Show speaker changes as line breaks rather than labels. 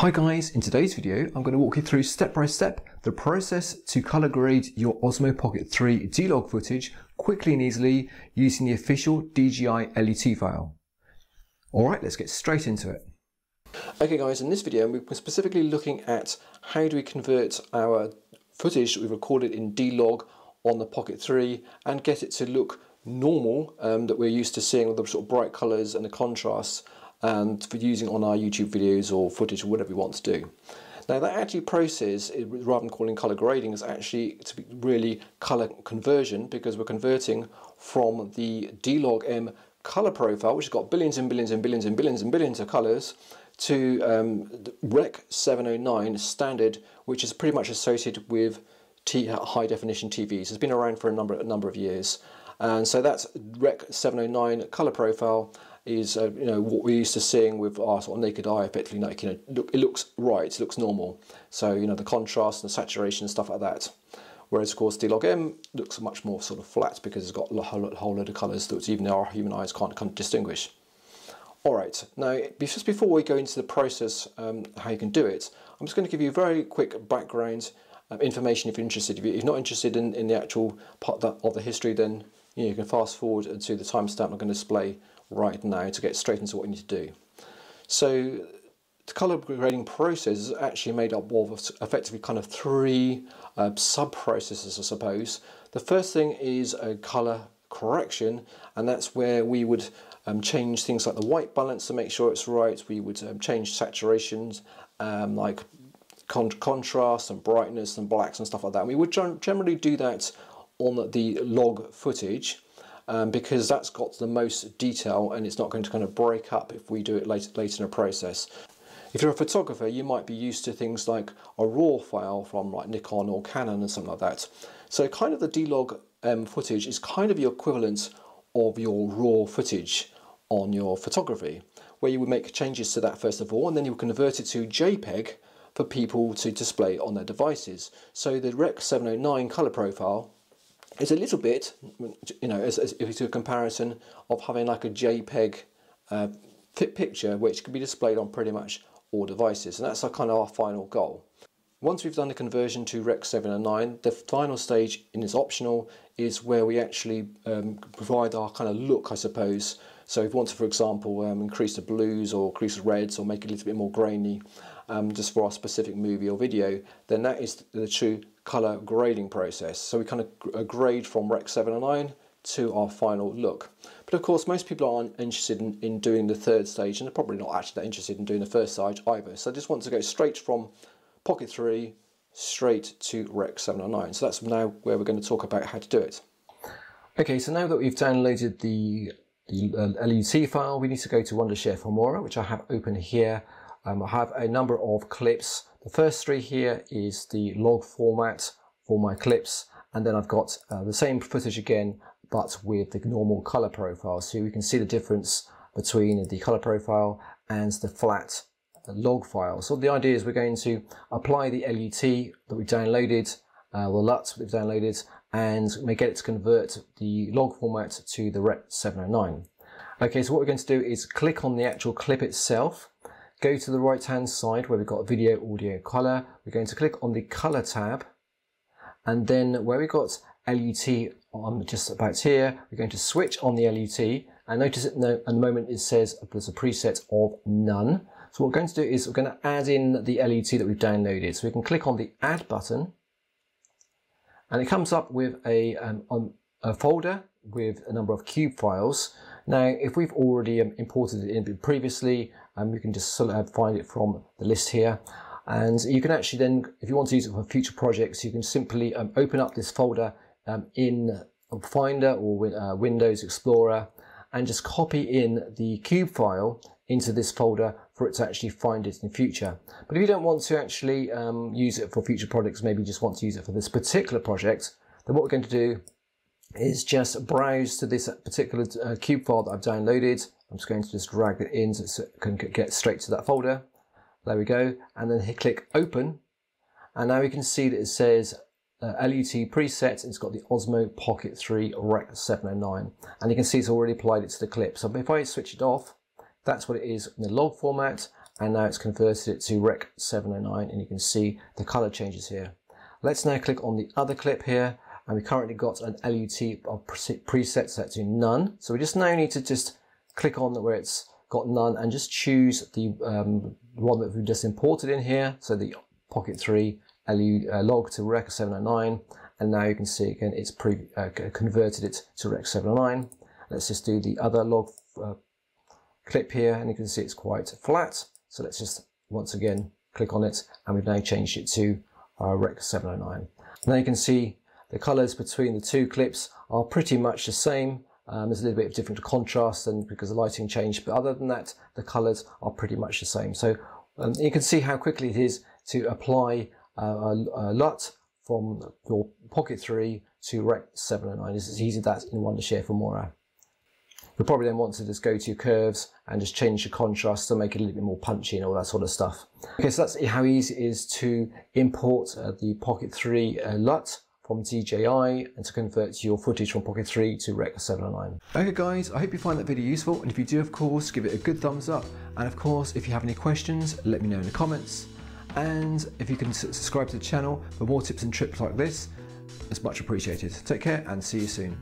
Hi guys, in today's video I'm going to walk you through step by step the process to color grade your Osmo Pocket 3 D-Log footage quickly and easily using the official DJI LUT file. Alright, let's get straight into it. Okay guys, in this video we're specifically looking at how do we convert our footage that we've recorded in D-Log on the Pocket 3 and get it to look normal um, that we're used to seeing with the sort of bright colours and the contrasts and for using on our YouTube videos or footage or whatever we want to do. Now that actually process, rather than calling color grading, is actually to be really color conversion because we're converting from the D-Log M color profile, which has got billions and billions and billions and billions and billions of colors, to um, Rec 709 standard, which is pretty much associated with T high definition TVs. It's been around for a number, a number of years. And so that's Rec 709 color profile is uh, you know what we're used to seeing with our sort of naked eye effectively like you know look, it looks right it looks normal. So you know the contrast and the saturation and stuff like that. Whereas of course D-Log M looks much more sort of flat because it's got a whole, whole load of colours that even our human eyes can't, distinguish. Alright now just before we go into the process um, how you can do it I'm just going to give you a very quick background um, information if you're interested. If you're not interested in, in the actual part of the history then you, know, you can fast forward and to the timestamp I'm going to display right now to get straight into what you need to do. So the color grading process is actually made up of effectively kind of three uh, sub-processes I suppose. The first thing is a color correction and that's where we would um, change things like the white balance to make sure it's right. We would um, change saturations um, like con contrast and brightness and blacks and stuff like that. And we would generally do that on the log footage um, because that's got the most detail and it's not going to kind of break up if we do it later, later in a process. If you're a photographer, you might be used to things like a RAW file from like Nikon or Canon and something like that. So kind of the D-Log um, footage is kind of the equivalent of your RAW footage on your photography, where you would make changes to that first of all, and then you would convert it to JPEG for people to display on their devices. So the Rec 709 color profile it's a little bit, you know, as, as if it's a comparison of having like a JPEG uh, picture which can be displayed on pretty much all devices. And that's our kind of our final goal. Once we've done the conversion to Rec 709, the final stage in this optional is where we actually um, provide our kind of look, I suppose. So if we want to, for example, um, increase the blues or increase the reds or make it a little bit more grainy, um, just for our specific movie or video, then that is the true color grading process. So we kind of grade from Rec 709 to our final look. But of course, most people aren't interested in, in doing the third stage and they're probably not actually that interested in doing the first stage either. So I just want to go straight from Pocket 3 straight to Rec 709. So that's now where we're going to talk about how to do it. Okay, so now that we've downloaded the, the uh, LUT file, we need to go to Wondershare Filmora, which I have open here. Um, I have a number of clips the first three here is the log format for my clips and then I've got uh, the same footage again but with the normal color profile so you can see the difference between the color profile and the flat log file. So the idea is we're going to apply the LUT that we downloaded, uh, the LUT we've downloaded and we get it to convert the log format to the REC 709. Okay, so what we're going to do is click on the actual clip itself Go to the right hand side where we've got video, audio, color. We're going to click on the color tab and then where we've got LUT on just about here, we're going to switch on the LUT and notice at the moment it says there's a preset of none. So what we're going to do is we're going to add in the LUT that we've downloaded. So we can click on the add button and it comes up with a, um, a folder with a number of cube files. Now, if we've already um, imported it in previously, um, you can just sort of find it from the list here. And you can actually then, if you want to use it for future projects, you can simply um, open up this folder um, in Finder or uh, Windows Explorer and just copy in the cube file into this folder for it to actually find it in the future. But if you don't want to actually um, use it for future projects, maybe you just want to use it for this particular project, then what we're going to do is just browse to this particular uh, cube file that I've downloaded. I'm just going to just drag it in so it can get straight to that folder. There we go. And then hit click open. And now we can see that it says uh, LUT preset. It's got the Osmo Pocket 3 Rec 709. And you can see it's already applied it to the clip. So if I switch it off, that's what it is in the log format. and now it's converted it to Rec 709 and you can see the color changes here. Let's now click on the other clip here and we currently got an LUT of preset set to none. So we just now need to just click on where it's got none and just choose the um, one that we've just imported in here. So the Pocket 3 LU uh, log to Rec 709 and now you can see again it's pre uh, converted it to Rec 709. Let's just do the other log uh, clip here and you can see it's quite flat. So let's just once again click on it and we've now changed it to uh, Rec 709. Now you can see the colors between the two clips are pretty much the same. Um, there's a little bit of different contrast and because the lighting changed, but other than that, the colors are pretty much the same. So um, you can see how quickly it is to apply uh, a, a LUT from your Pocket 3 to Rec 709. It's as easy as that in Wondershare Filmora. We probably then want to just go to your curves and just change the contrast to make it a little bit more punchy and all that sort of stuff. Okay, so that's how easy it is to import uh, the Pocket 3 uh, LUT from DJI and to convert your footage from Pocket 3 to Rec 709. Okay guys, I hope you find that video useful and if you do of course give it a good thumbs up and of course if you have any questions let me know in the comments and if you can subscribe to the channel for more tips and tricks like this it's much appreciated. Take care and see you soon.